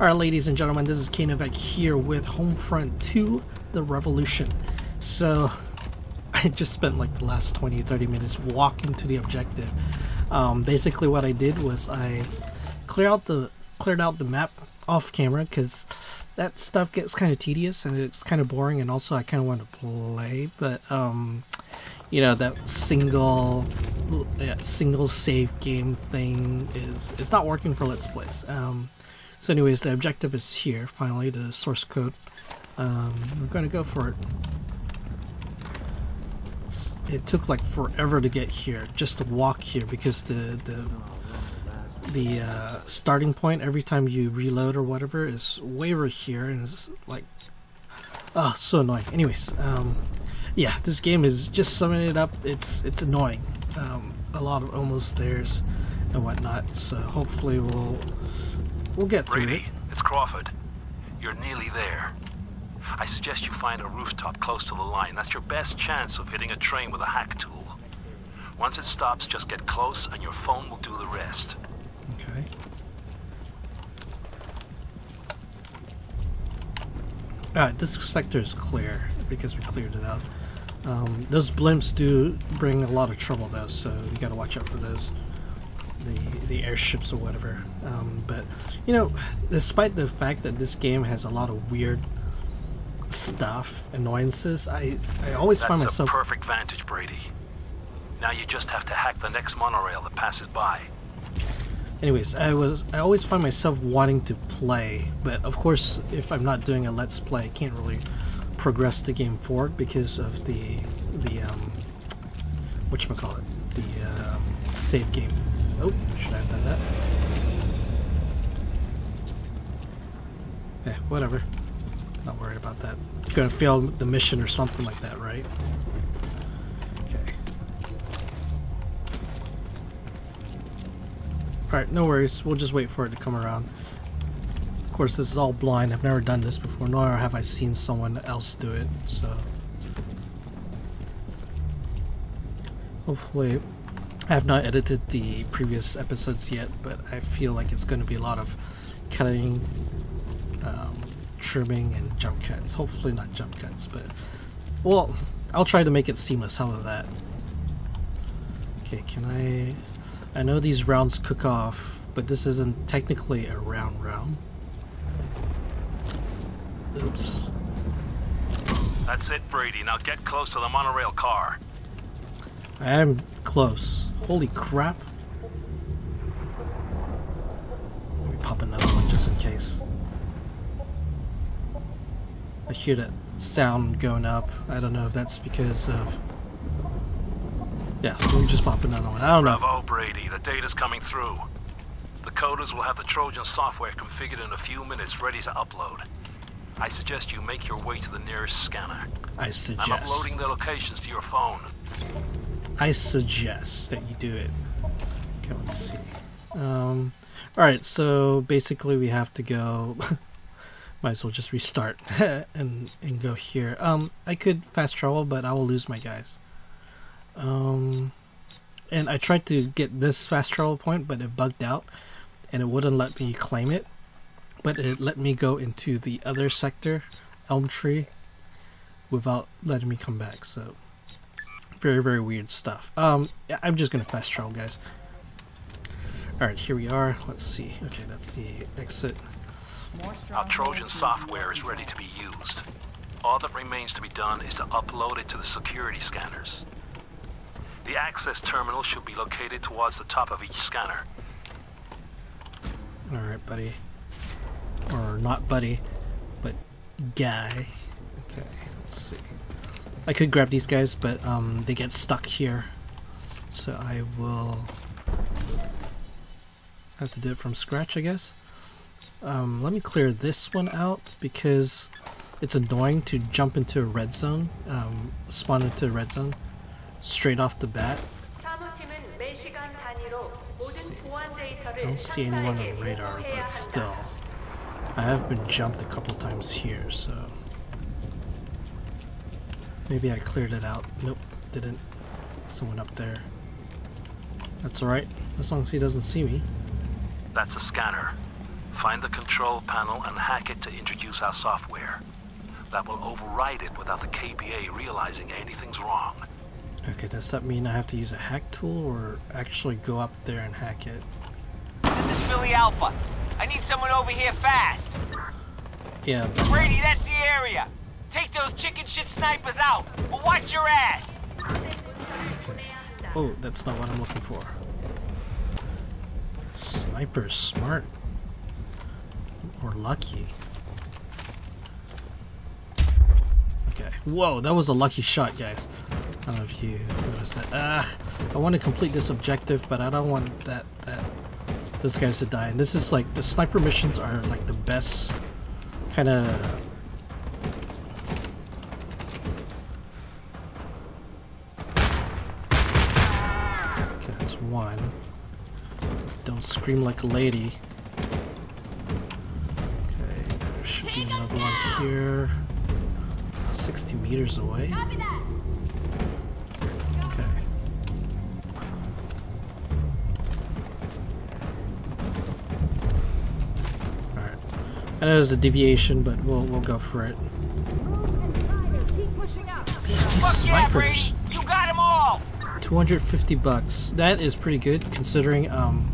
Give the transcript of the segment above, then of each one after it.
Alright, ladies and gentlemen, this is KeiNovak here with Homefront 2 The Revolution. So, I just spent like the last 20 30 minutes walking to the objective. Um, basically, what I did was I clear out the cleared out the map off camera because that stuff gets kind of tedious and it's kind of boring, and also I kind of want to play, but um, you know that single single save game thing is is not working for Let's Plays. Um, so, anyways, the objective is here. Finally, the source code. Um, we're going to go for it. It's, it took like forever to get here, just to walk here, because the the the uh, starting point every time you reload or whatever is way over here, and it's like, oh, so annoying. Anyways, um, yeah, this game is just summing it up. It's it's annoying. Um, a lot of almost theirs and whatnot. So hopefully we'll we'll get through Brady, it. it's Crawford. You're nearly there. I suggest you find a rooftop close to the line. That's your best chance of hitting a train with a hack tool. Once it stops, just get close and your phone will do the rest. Okay. Alright, this sector is clear because we cleared it out. Um, those blimps do bring a lot of trouble though, so you gotta watch out for those. The, the airships or whatever. Um, but, you know, despite the fact that this game has a lot of weird stuff, annoyances, I, I always find That's a myself... perfect vantage, Brady. Now you just have to hack the next monorail that passes by. Anyways, I was I always find myself wanting to play, but of course, if I'm not doing a let's play, I can't really progress the game forward because of the the um what you call it the um, save game. Oh, should I have done that? Yeah, whatever. Not worried about that. It's gonna fail the mission or something like that, right? Okay. Alright, no worries. We'll just wait for it to come around. Of course, this is all blind. I've never done this before, nor have I seen someone else do it, so... Hopefully... I have not edited the previous episodes yet, but I feel like it's going to be a lot of cutting, um, trimming, and jump cuts. Hopefully not jump cuts, but... Well, I'll try to make it seamless. How about that? Okay, can I... I know these rounds cook off, but this isn't technically a round round. Oops. That's it, Brady. Now get close to the monorail car. I am close. Holy crap. Let me pop another one just in case. I hear that sound going up. I don't know if that's because of... Yeah, let me just pop another one. I don't know. Bravo, Brady. The data's coming through. The coders will have the Trojan software configured in a few minutes ready to upload. I suggest you make your way to the nearest scanner. I suggest. I'm uploading the locations to your phone. I suggest that you do it. Okay, let me see. Um, Alright, so basically we have to go... Might as well just restart and, and go here. Um, I could fast travel, but I will lose my guys. Um, and I tried to get this fast travel point, but it bugged out, and it wouldn't let me claim it. But it let me go into the other sector, Elm Tree, without letting me come back. So very very weird stuff. Um, I'm just gonna fast travel, guys. All right, here we are. Let's see. Okay, that's the exit. Our Trojan software is ready to be used. All that remains to be done is to upload it to the security scanners. The access terminal should be located towards the top of each scanner. All right, buddy. Or not buddy, but guy. Okay, let's see. I could grab these guys, but um, they get stuck here. So I will have to do it from scratch, I guess. Um, let me clear this one out because it's annoying to jump into a red zone, um, spawn into a red zone straight off the bat. I don't see anyone on radar, but still. I have been jumped a couple times here, so... Maybe I cleared it out. Nope, didn't. Someone up there. That's alright, as long as he doesn't see me. That's a scanner. Find the control panel and hack it to introduce our software. That will override it without the KPA realizing anything's wrong. Okay, does that mean I have to use a hack tool or actually go up there and hack it? This is Philly Alpha. I need someone over here fast. Yeah, Brady, that's the area. Take those chicken shit snipers out, but watch your ass. Oh, that's not what I'm looking for. Sniper's smart. Or lucky. Okay. Whoa, that was a lucky shot, guys. I don't know if you noticed that. Ah, I want to complete this objective, but I don't want that that those guys to die. And this is like the sniper missions are like the best kind of Don't scream like a lady. Okay, there should be another one here. 60 meters away. Okay. Alright. I know there's a deviation, but we'll we'll go for it. These Fuck yeah, Brady. snipers. You got them all. 250 bucks. That is pretty good considering um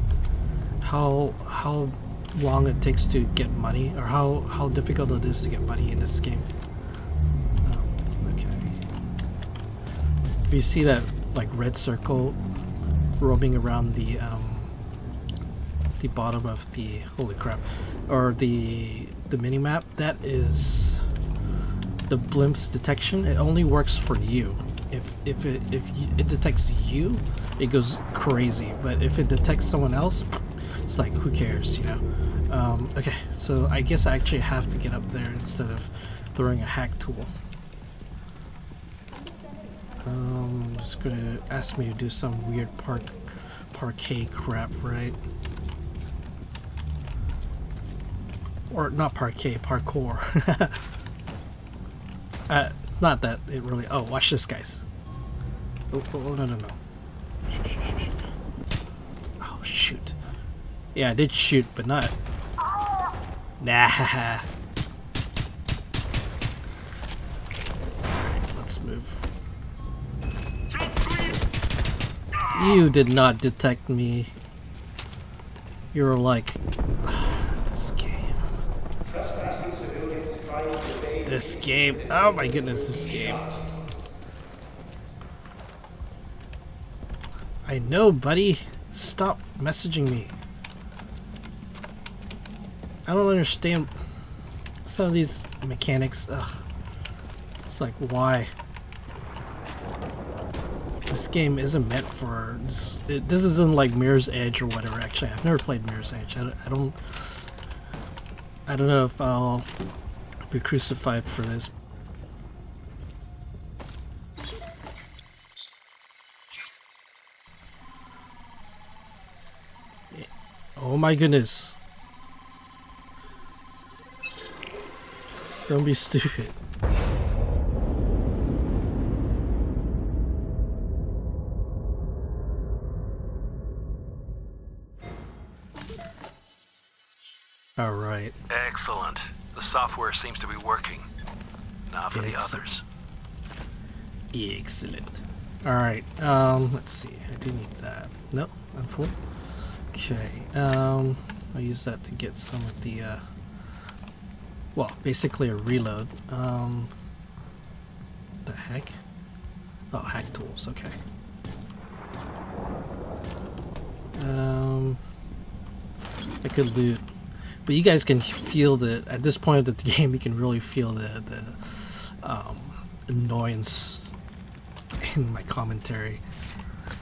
how how long it takes to get money or how how difficult it is to get money in this game. Oh, okay. If you see that like red circle roaming around the um the bottom of the holy crap or the the mini map that is the blimp's detection it only works for you if if it if you, it detects you it goes crazy but if it detects someone else it's like who cares you know um, okay so I guess I actually have to get up there instead of throwing a hack tool um, it's gonna ask me to do some weird park parquet crap right or not parquet parkour Uh, not that it really. Oh, watch this, guys. Oh, oh, oh, no, no, no. Shh, shh, shh, shh. Oh, shoot. Yeah, I did shoot, but not. Nah. Let's move. You did not detect me. You're like. This game. This game. Oh my goodness, this game. I know, buddy. Stop messaging me. I don't understand some of these mechanics. Ugh. It's like, why? This game isn't meant for. This, it, this isn't like Mirror's Edge or whatever. Actually, I've never played Mirror's Edge. I, I don't. I don't know if I'll be crucified for this. Oh my goodness. Don't be stupid. Alright. Excellent. The software seems to be working. Now for the others. Excellent. Alright, um, let's see. I do need that. Nope, I'm full. Okay, um, I'll use that to get some of the, uh, well, basically a reload. Um, the heck? Oh, hack tools, okay. Um, I could loot. But you guys can feel the, at this point of the game, you can really feel the, the, um, annoyance in my commentary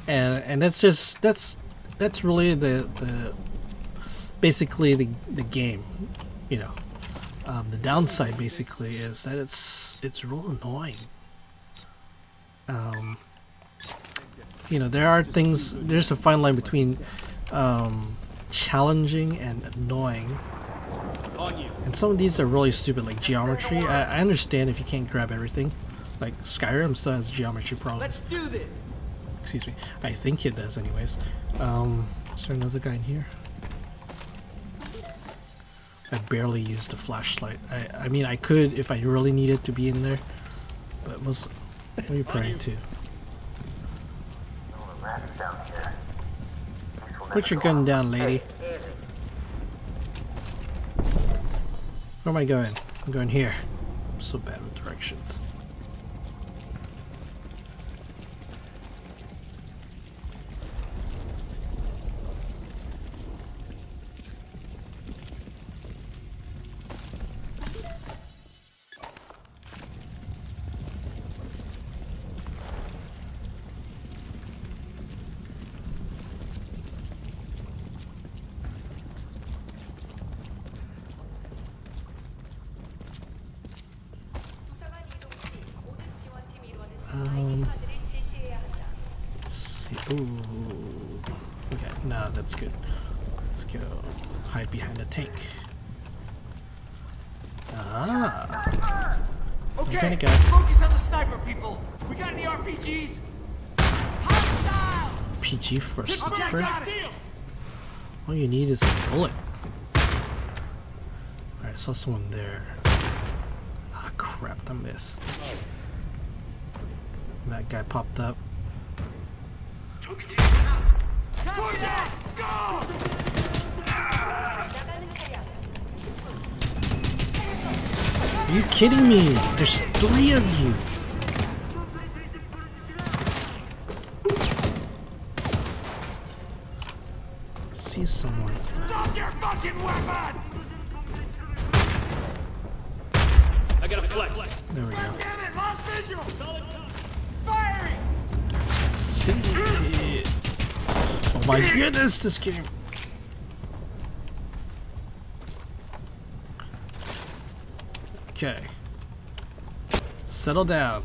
and and that's just that's that's really the the basically the the game you know um, the downside basically is that it's it's real annoying um, you know there are things there's a fine line between um, challenging and annoying and some of these are really stupid like geometry I, I understand if you can't grab everything like Skyrim still has geometry problems Let's do this. excuse me. I think it does, anyways. Um, is there another guy in here? I barely used the flashlight. I, I mean, I could if I really needed to be in there, but most. What are you praying to? Put your gun down, lady. Where am I going? I'm going here. I'm so bad with directions. Ooh. Okay, no, that's good. Let's go hide behind a tank. Ah. Okay, Okay, guys. focus on the sniper, people. We got any RPGs? Hostile! PG for a sniper. All you need is a bullet. Alright, I saw someone there. Ah, crap, I missed. That guy popped up. Push it! Go! Are you kidding me? There's three of you. See someone. Drop your fucking weapon! There we go. Damn it, lost visual! Firing! See. Oh my goodness, this game. Okay. Settle down.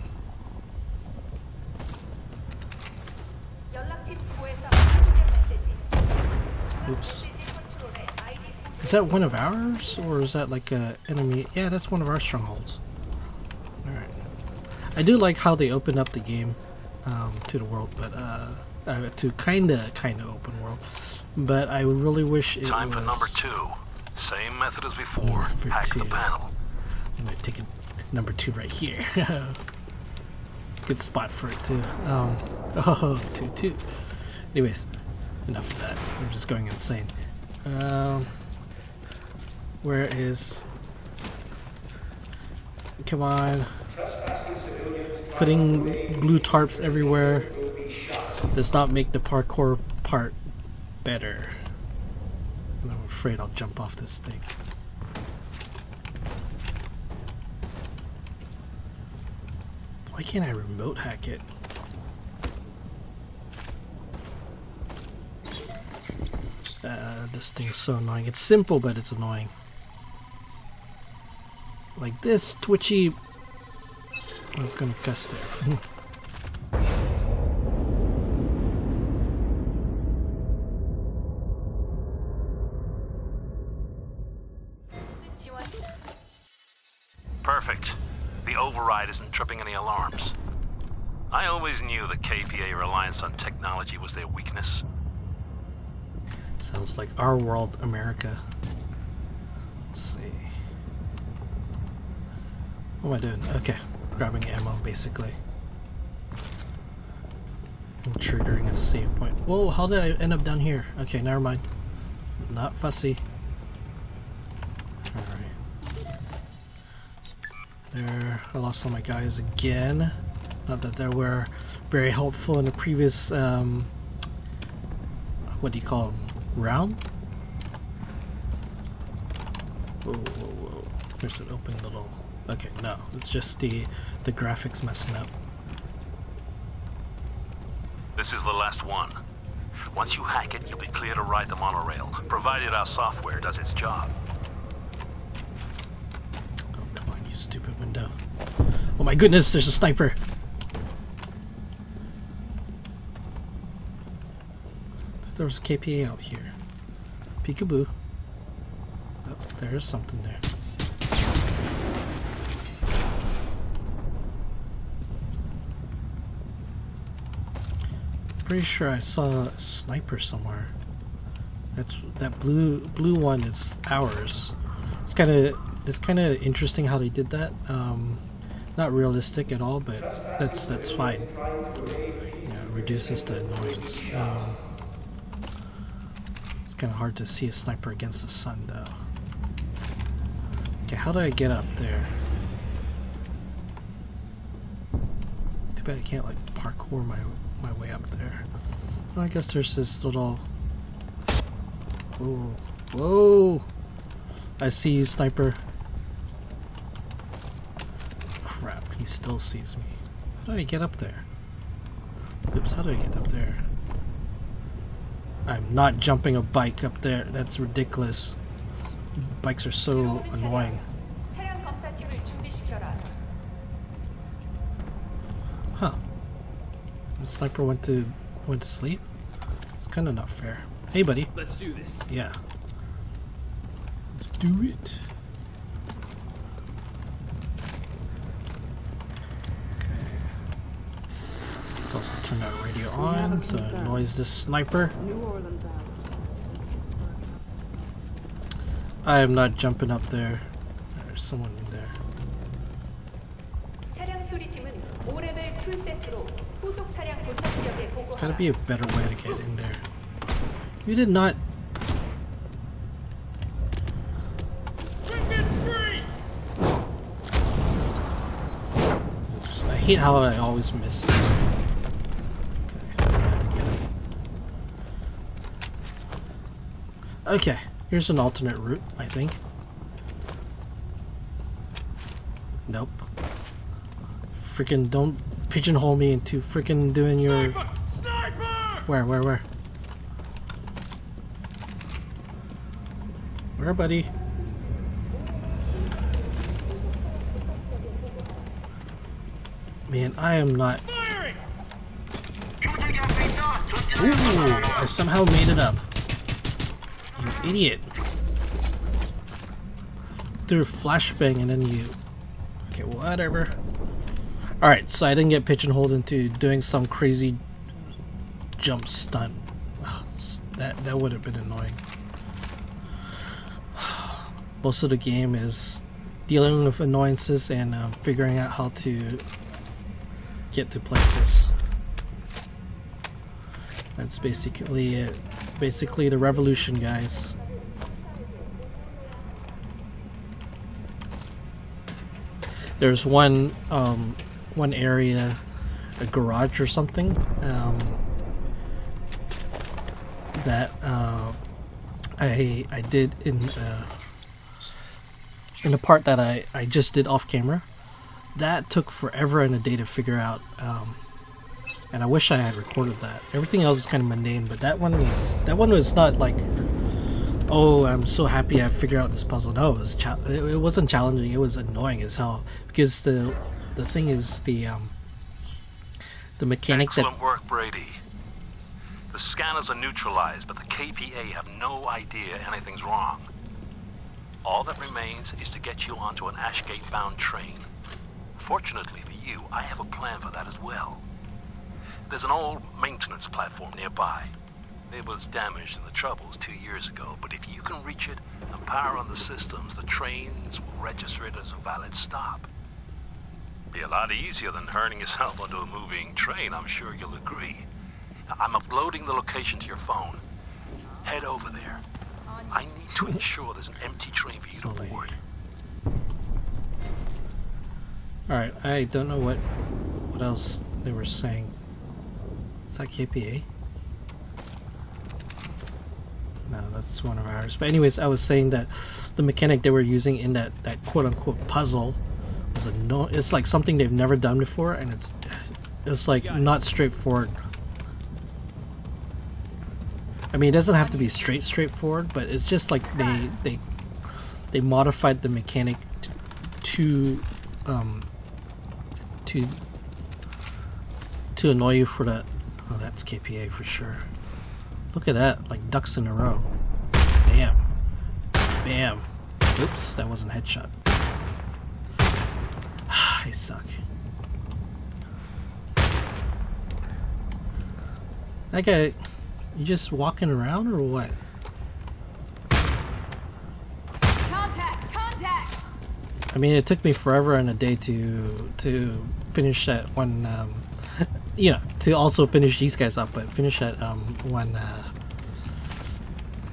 Oops. Is that one of ours, or is that like a enemy? Yeah, that's one of our strongholds. All right. I do like how they open up the game um, to the world, but uh, uh, to kinda kinda open world. But I really wish it was. Time was. for number two. Same method as before. Number Hack the panel. I'm gonna take a number two right here. it's a good spot for it too. Um, oh, two two. Anyways, enough of that. I'm just going insane. Um, where is? Come on. Putting blue tarps everywhere does not make the parkour part better. And I'm afraid I'll jump off this thing. Why can't I remote hack it? Uh, this thing's so annoying. It's simple, but it's annoying. Like this, twitchy. I was gonna cuss there. override isn't tripping any alarms. I always knew the KPA reliance on technology was their weakness. Sounds like our world, America. Let's see. What am I doing? Okay, grabbing ammo basically. And triggering a save point. Whoa, how did I end up down here? Okay, never mind. Not fussy. There, I lost all my guys again. Not that they were very helpful in the previous, um, what do you call them? Round? Whoa, whoa, whoa. There's an open little. Okay, no, it's just the the graphics messing up. This is the last one. Once you hack it, you'll be clear to ride the monorail, provided our software does its job. Oh, come on, you stupid window. Uh, oh my goodness, there's a sniper. There was KPA out here. Peekaboo. Oh, there's something there. Pretty sure I saw a sniper somewhere. That's that blue blue one is ours. It's kind of it's kind of interesting how they did that. Um, not realistic at all, but that's that's fine. Yeah, reduces the annoyance. Um, it's kind of hard to see a sniper against the sun, though. Okay, how do I get up there? Too bad I can't like parkour my my way up there. Well, I guess there's this little. Whoa, whoa! I see you, sniper. Crap, he still sees me. How do I get up there? Oops, how do I get up there? I'm not jumping a bike up there. That's ridiculous. Bikes are so annoying. Huh. The sniper went to went to sleep? It's kinda not fair. Hey buddy. Let's do this. Yeah. Let's do it. Let's also turn that radio on so it annoys this sniper. I am not jumping up there. There's someone in there. It's gotta be a better way to get in there. You did not i hate how I always miss this. Okay, here's an alternate route, I think. Nope. Freaking don't pigeonhole me into freaking doing your. Sniper! Where, where, where? Where, buddy? Man, I am not. Ooh, I somehow made it up. Idiot. A flashbang and then you. Okay, whatever. Alright, so I didn't get pigeonholed into doing some crazy jump stunt. Ugh, That that would have been annoying. Most of the game is dealing with annoyances and um, figuring out how to get to places. That's basically it. Basically the revolution, guys. There's one um, one area, a garage or something, um, that uh, I I did in uh, in the part that I I just did off camera. That took forever and a day to figure out. Um, and I wish I had recorded that. Everything else is kind of mundane, but that one was that one was not like, oh, I'm so happy I figured out this puzzle. No, it was it, wasn't challenging. It was annoying as hell because the the thing is the um the mechanics that Excellent work, Brady. The scanners are neutralized, but the KPA have no idea anything's wrong. All that remains is to get you onto an Ashgate-bound train. Fortunately for you, I have a plan for that as well. There's an old maintenance platform nearby. It was damaged in the Troubles two years ago, but if you can reach it and power on the systems, the trains will register it as a valid stop. Be a lot easier than hurting yourself onto a moving train, I'm sure you'll agree. I'm uploading the location to your phone. Head over there. I need to ensure there's an empty train for you to board. All right, I don't know what what else they were saying. Is that KPA? No, that's one of ours. But anyways, I was saying that the mechanic they were using in that that quote unquote puzzle was a no. It's like something they've never done before, and it's it's like not straightforward. I mean, it doesn't have to be straight straightforward, but it's just like they they they modified the mechanic to um to to annoy you for that. Oh, that's KPA for sure. Look at that, like ducks in a row. Bam, bam. Oops, that wasn't headshot. I suck. That guy, you just walking around or what? Contact! Contact! I mean, it took me forever and a day to to finish that one. Um, you know, to also finish these guys up, but finish that um, one uh,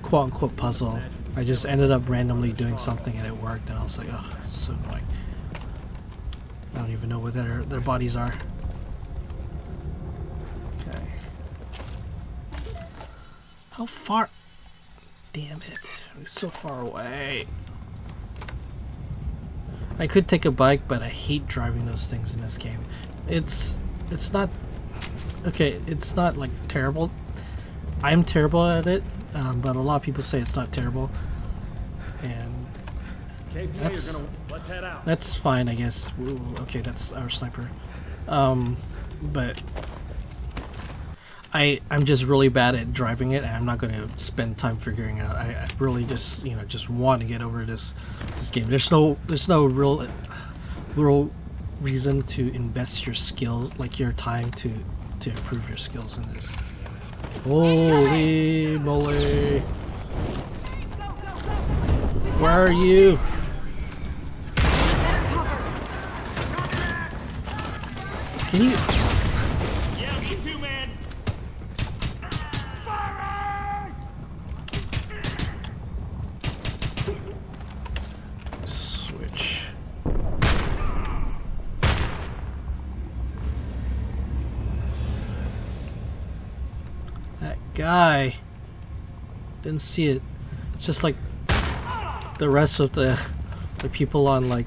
quote unquote puzzle. I just ended up randomly doing something and it worked, and I was like, oh, it's so annoying. I don't even know where their their bodies are. Okay. How far? Damn it! It's so far away. I could take a bike, but I hate driving those things in this game. It's it's not okay. It's not like terrible. I'm terrible at it, um, but a lot of people say it's not terrible, and That's- gonna. Let's head out. that's fine, I guess. Ooh, okay, that's our sniper. Um, but I I'm just really bad at driving it, and I'm not going to spend time figuring out. I, I really just you know just want to get over this this game. There's no there's no real real reason to invest your skill like your time to to improve your skills in this. Holy moly! Where are you? Can you? Guy. Didn't see it. It's just like the rest of the the people on like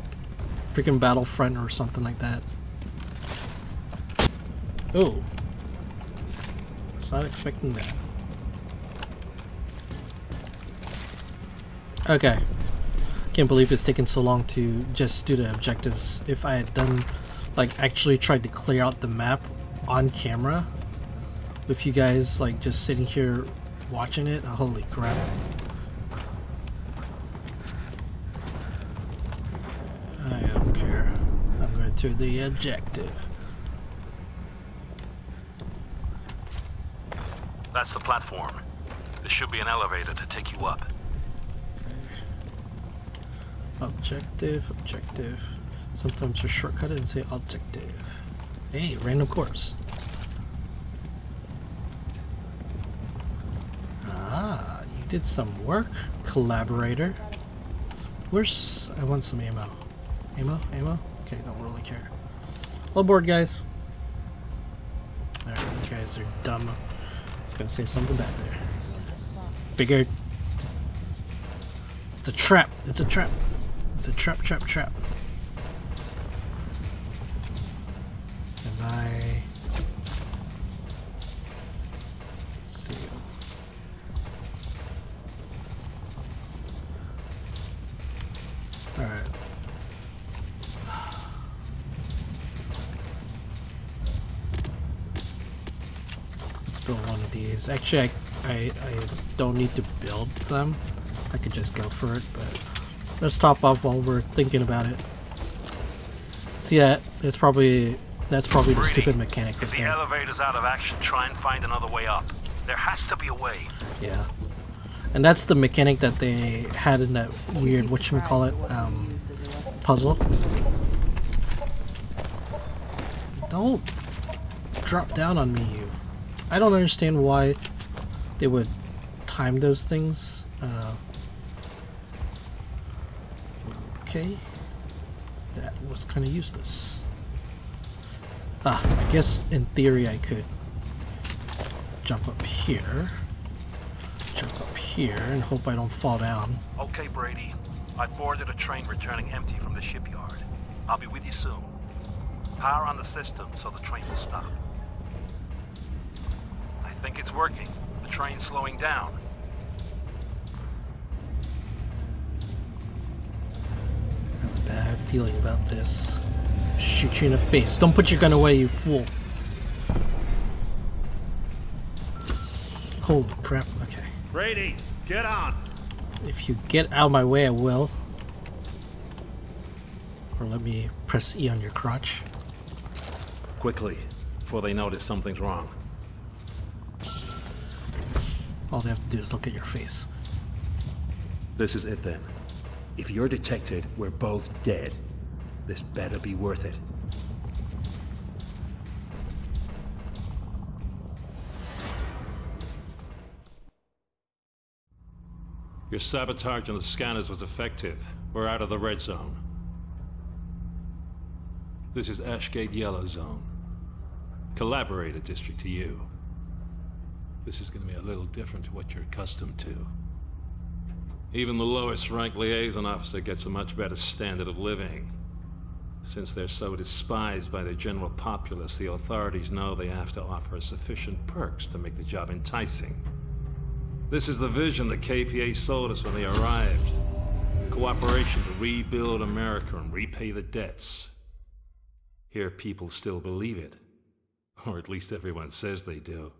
freaking Battlefront or something like that. Oh. Was not expecting that. Okay. Can't believe it's taken so long to just do the objectives. If I had done, like, actually tried to clear out the map on camera, with you guys, like, just sitting here watching it, holy crap. I don't care. I'm going to the objective. That's the platform. There should be an elevator to take you up. Objective, objective. Sometimes you shortcut it and say objective. Hey, random corpse. Ah, you did some work, collaborator. Where's... I want some ammo. Ammo? Ammo? Okay, don't really care. All aboard, guys. Alright, you guys are dumb. I was gonna say something back there. Figured. It's a trap. It's a trap. It's a trap, trap, trap. These. Actually, I, I, I don't need to build them. I could just go for it, but let's top off while we're thinking about it. See that? It's probably that's probably the stupid mechanic If the elevator's out of action, try and find another way up. There has to be a way. Yeah. And that's the mechanic that they had in that weird what do we whatchamacallit um, puzzle. Don't drop down on me, you. I don't understand why they would time those things. Uh, okay. That was kind of useless. Ah, I guess in theory I could jump up here. Jump up here and hope I don't fall down. Okay, Brady. I've boarded a train returning empty from the shipyard. I'll be with you soon. Power on the system so the train will stop. I think it's working. The train's slowing down. I have a bad feeling about this. Shoot you in the face. Don't put your gun away, you fool. Holy crap, okay. Brady, get on. If you get out of my way, I will. Or let me press E on your crotch. Quickly, before they notice something's wrong. All they have to do is look at your face. This is it then. If you're detected, we're both dead. This better be worth it. Your sabotage on the scanners was effective. We're out of the red zone. This is Ashgate Yellow Zone. Collaborator district to you. This is going to be a little different to what you're accustomed to. Even the lowest ranked liaison officer gets a much better standard of living. Since they're so despised by the general populace, the authorities know they have to offer sufficient perks to make the job enticing. This is the vision the KPA sold us when they arrived. Cooperation to rebuild America and repay the debts. Here people still believe it. Or at least everyone says they do.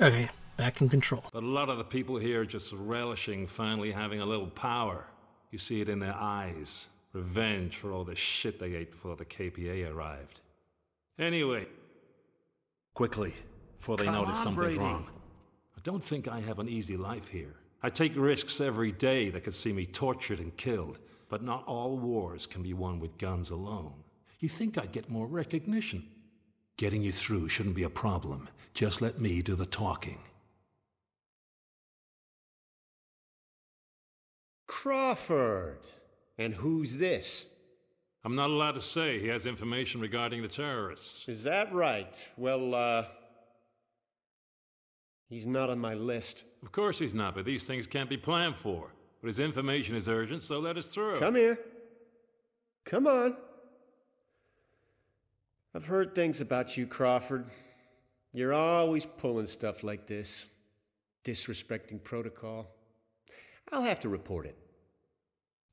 Okay, back in control. But a lot of the people here are just relishing finally having a little power. You see it in their eyes. Revenge for all the shit they ate before the KPA arrived. Anyway, quickly, before they Come notice on, something's Brady. wrong. I don't think I have an easy life here. I take risks every day that could see me tortured and killed, but not all wars can be won with guns alone. You think I'd get more recognition? Getting you through shouldn't be a problem. Just let me do the talking. Crawford. And who's this? I'm not allowed to say he has information regarding the terrorists. Is that right? Well, uh. He's not on my list. Of course he's not, but these things can't be planned for. But his information is urgent, so let us through. Come here. Come on. I've heard things about you, Crawford. You're always pulling stuff like this, disrespecting protocol. I'll have to report it.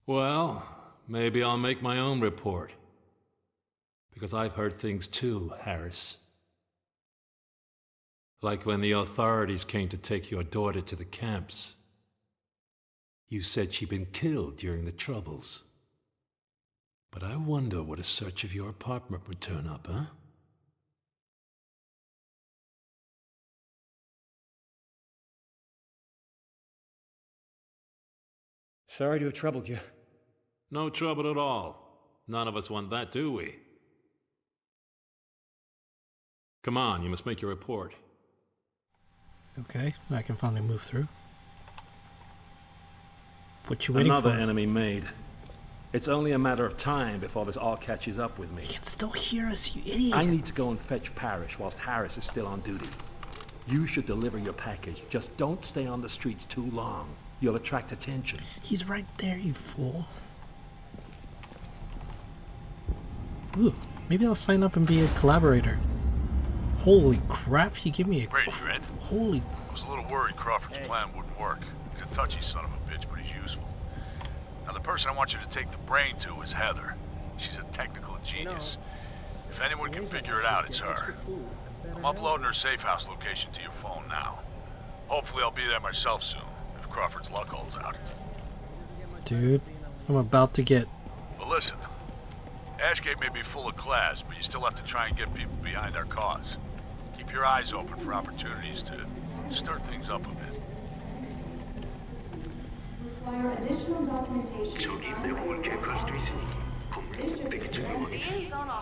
Well, maybe I'll make my own report. Because I've heard things too, Harris. Like when the authorities came to take your daughter to the camps. You said she'd been killed during the Troubles. But I wonder what a search of your apartment would turn up, huh? Sorry to have troubled you. No trouble at all. None of us want that, do we? Come on, you must make your report. Okay, I can finally move through. What you waiting Another for? enemy made. It's only a matter of time before this all catches up with me. You can still hear us, you idiot. I need to go and fetch Parrish whilst Harris is still on duty. You should deliver your package. Just don't stay on the streets too long. You'll attract attention. He's right there, you fool. Ooh, maybe I'll sign up and be a collaborator. Holy crap, he gave me a. Brady, Red. Holy. I was a little worried Crawford's plan wouldn't work. He's a touchy son of a bitch, but he's useful. Now, the person I want you to take the brain to is Heather. She's a technical genius. If anyone can figure it out, it's her. I'm uploading her safe house location to your phone now. Hopefully, I'll be there myself soon, if Crawford's luck holds out. Dude, I'm about to get. But listen, Ashgate may be full of class, but you still have to try and get people behind our cause. Keep your eyes open for opportunities to stir things up a bit. Require additional documentation.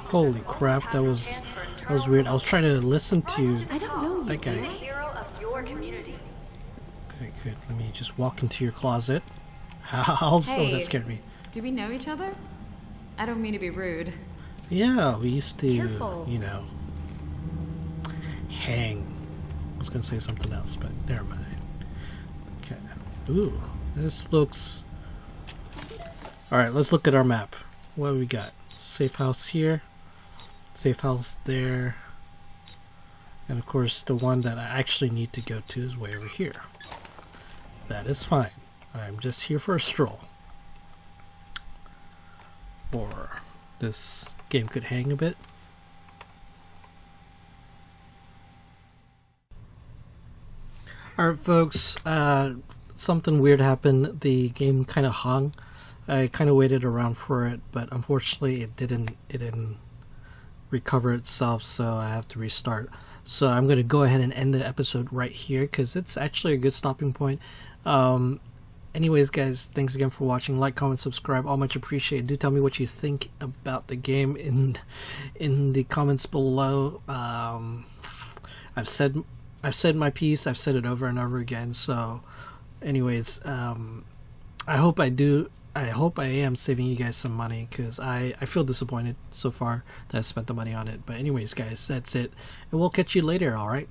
Holy crap, that was. That was weird. I was trying to listen to. I don't know that guy. The hero of your community. Okay, good. Let me just walk into your closet. How? Oh, that scared me. Do we know each other? I don't mean to be rude. Yeah, we used to, Careful. you know, hang. I was gonna say something else, but never mind. Okay. Ooh, this looks. All right, let's look at our map. What we got? Safe house here. Safe house there. And of course, the one that I actually need to go to is way over here. That is fine. I'm just here for a stroll. Or this game could hang a bit. Alright, folks, uh, something weird happened. The game kind of hung. I kind of waited around for it, but unfortunately, it didn't. It didn't recover itself, so I have to restart. So I'm going to go ahead and end the episode right here because it's actually a good stopping point. Um, anyways, guys, thanks again for watching. Like, comment, subscribe, all much appreciated. Do tell me what you think about the game in in the comments below. Um, I've said I've said my piece. I've said it over and over again. So, anyways, um, I hope I do. I hope I am saving you guys some money because I, I feel disappointed so far that I spent the money on it. But anyways, guys, that's it. And we'll catch you later, alright?